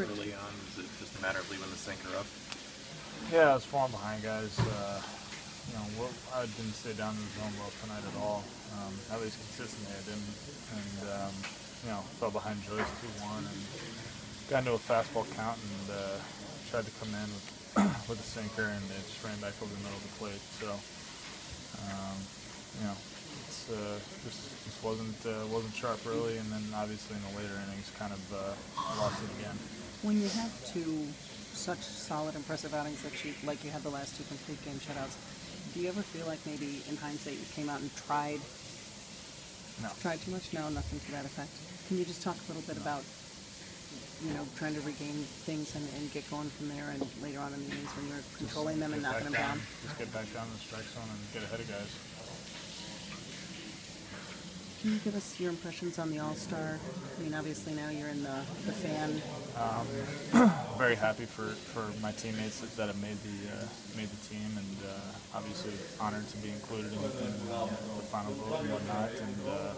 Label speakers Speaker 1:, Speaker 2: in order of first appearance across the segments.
Speaker 1: early on? Is it just a matter of leaving the sinker up?
Speaker 2: Yeah, I was falling behind guys. Uh, you know, I didn't stay down in the zone well tonight at all. Um, at least consistently, I didn't. And um, you know, fell behind Joyce two one and got into a fastball count and uh, tried to come in with, with a sinker and it just ran back over the middle of the plate. So um, you know, it's uh, just just wasn't uh, wasn't sharp early, and then obviously in the later innings, kind of uh, lost it again.
Speaker 3: When you have two such solid, impressive outings that you, like you had the last two complete game shutouts, do you ever feel like maybe in hindsight you came out and tried
Speaker 2: No.
Speaker 3: tried too much? No, nothing to that effect. Can you just talk a little bit about you know trying to regain things and, and get going from there, and later on in the innings when you're controlling them and knocking them
Speaker 2: back
Speaker 3: down?
Speaker 2: Just get back down the strike zone and get ahead of guys.
Speaker 3: Can you give us your impressions on the All Star? I mean, obviously now you're in the the fan.
Speaker 2: Very happy for, for my teammates that, that have made the uh, made the team, and uh, obviously honored to be included in, in uh, the final vote and whatnot. And uh,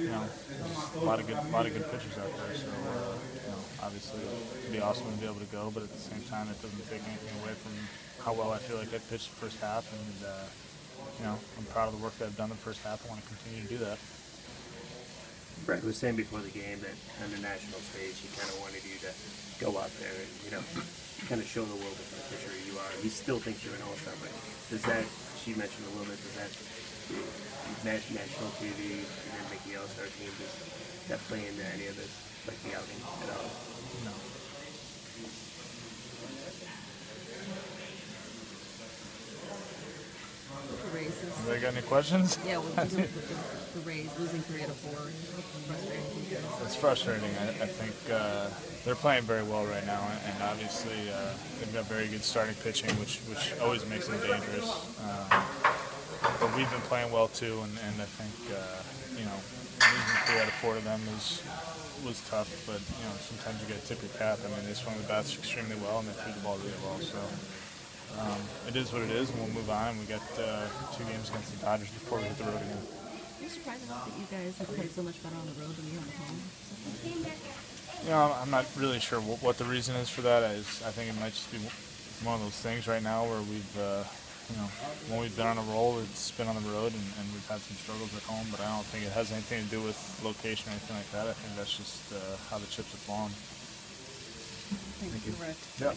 Speaker 2: you know, a lot of good a lot of good pitchers out there. So uh, you know, obviously it'd be awesome to be able to go, but at the same time, it doesn't take anything away from how well I feel like I pitched the first half, and you know, I'm proud of the work that I've done the first half. I want to continue to do that.
Speaker 4: Brett was saying before the game that on the national stage he kind of wanted you to go out there and you know kind of show the world what kind of pitcher you are. He still thinks you're an all-star, but does that? She mentioned a little bit. Does that na- national TV and then making the all-star team does that play into any of this, like the outing at all?
Speaker 2: No.
Speaker 5: The Rays is,
Speaker 2: Anybody got any questions?
Speaker 5: yeah, with, with the, the Rays losing three out of four, frustrating for you guys.
Speaker 2: It's frustrating. I, I think uh, they're playing very well right now, and obviously uh, they've got very good starting pitching, which which always makes them dangerous. Um, but we've been playing well too, and, and I think uh, you know losing three out of four to them was was tough. But you know sometimes you got to tip your cap. I mean they swung the bats extremely well, and they threw the ball really well. So. Um, it is what it is, and we'll move on. We got uh, two games against the Dodgers before we hit the road again.
Speaker 5: Are you surprised enough that you guys have played so much better on the road than you have at home?
Speaker 2: You know, I'm not really sure what, what the reason is for that. I, just, I think it might just be one of those things right now where we've, uh, you know, when we've been on a roll, it's been on the road, and, and we've had some struggles at home. But I don't think it has anything to do with location or anything like that. I think that's just uh, how the chips have fallen.
Speaker 3: Thank you, Brett.
Speaker 2: Yeah.